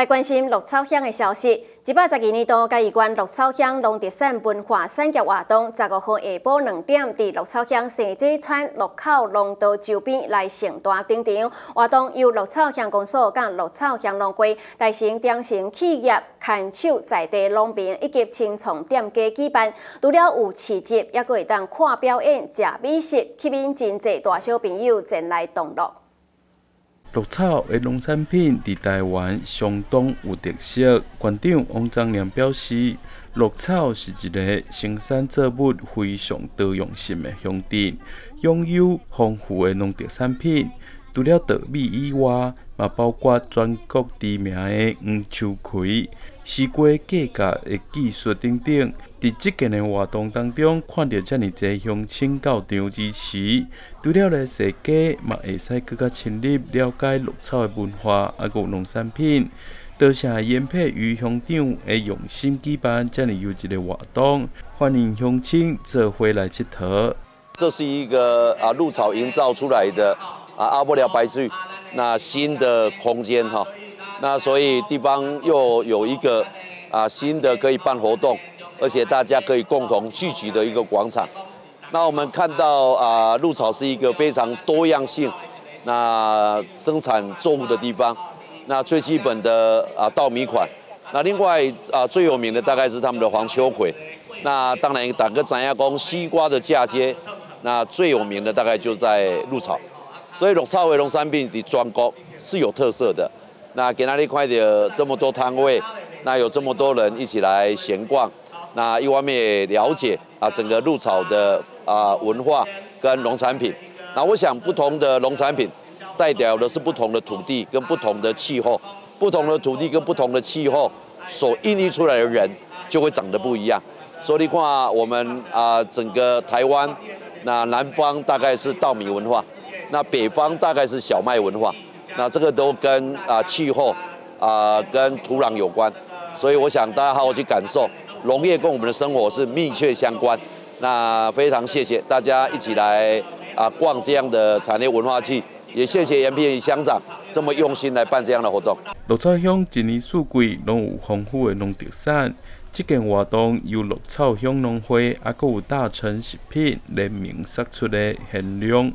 来关心鹿草乡的消息。一百十二年度嘉义县鹿草乡农特产文化产业活动，十五号下晡两点，伫鹿草乡生子村路口农道周边来盛大登场。活动由鹿草乡公所、甲鹿草乡农会、大型中型企业、牵手在地农民以及青创店家举办。除了有市集，也会当看表演、食美食，吸引真济大小朋友前来同乐。绿草的农产品伫台湾相当有特色。馆长王章良表示，绿草是一个生产作物非常多样性的乡镇，拥有丰富的农特产品。除了稻米以外，也包括全国知名的黄秋葵。西瓜价格的技术等等，伫即件的活动当中，看到遮尔侪乡亲到场支持，除了来踅街，嘛会使更加深入了解绿草的文化，啊，有农产品。多谢严佩瑜乡长的用心举办遮尔优质的活动，欢迎乡亲做回来佚佗。这是一个啊，鹿草营造出来的啊，阿波廖白居那新的空间哈。那所以地方又有一个啊新的可以办活动，而且大家可以共同聚集的一个广场。那我们看到啊鹿草是一个非常多样性，那生产作物的地方。那最基本的啊稻米款，那另外啊最有名的大概是他们的黄秋葵。那当然打个展亚工西瓜的嫁接，那最有名的大概就在鹿草。所以鹿草为龙山病的专攻是有特色的。那给那里块的这么多摊位，那有这么多人一起来闲逛，那一方面也了解啊整个鹿草的啊文化跟农产品。那我想不同的农产品代表的是不同的土地跟不同的气候，不同的土地跟不同的气候所孕育出来的人就会长得不一样。所以的话，我们啊整个台湾，那南方大概是稻米文化，那北方大概是小麦文化。那这个都跟啊气候啊跟土壤有关，所以我想大家好好去感受，农业跟我们的生活是密切相关。那非常谢谢大家一起来啊逛这样的产业文化季，也谢谢延平乡长这么用心来办这样的活动。鹿草乡一年四季拢有丰富的农特产，这件活动由绿草乡农会啊，佮有大成食品联名杀出的限量。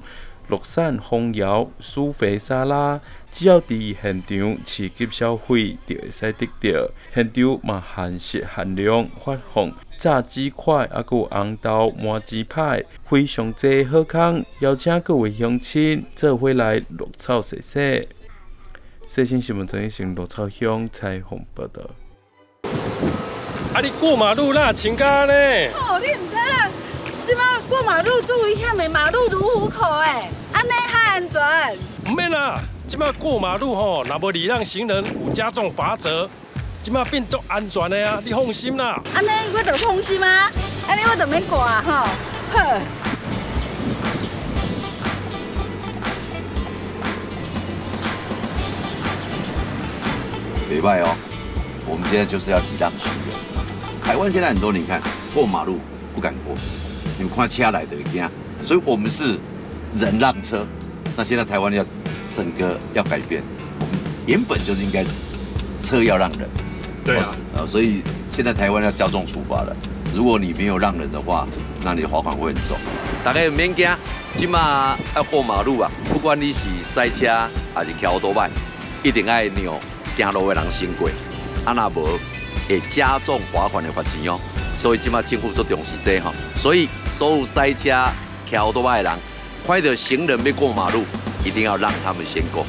乐山红窑酥肥沙拉，只要伫现场刺激消费，就会使得到。现场嘛限时限量发放炸鸡块，啊，有红豆麻鸡派，非常济好康，邀请各位乡亲做回来绿草食食。细新新闻陈一成绿草乡采访报道。啊，你过马路啦，请假呢？哦，你唔知。即马过马路注意险的，马路如虎口诶，安尼较安全。唔免啦，即马过马路吼，若无礼让行人有加重罚则。即马变足安全的啊，你放心啦。安尼我就放心啊，安尼我就免过啊，吼。呵。别拜哦，我们现在就是要礼让行人。台湾现在很多，你看过马路不敢过。你看车来的惊，所以我们是人让车。那现在台湾要整个要改变，我们原本就是应该车要让人。对啊，呃，所以现在台湾要加重处罚了。如果你没有让人的话，那你的罚款会很重。大家免惊，起码要过马路啊，不管你是塞车还是桥多摆，一定爱让行路的人先过。啊，那无会加重罚款的罚钱哦。所以今麦政府做重视这哈，所以所有塞车、桥都外人，快的行人要过马路，一定要让他们先过。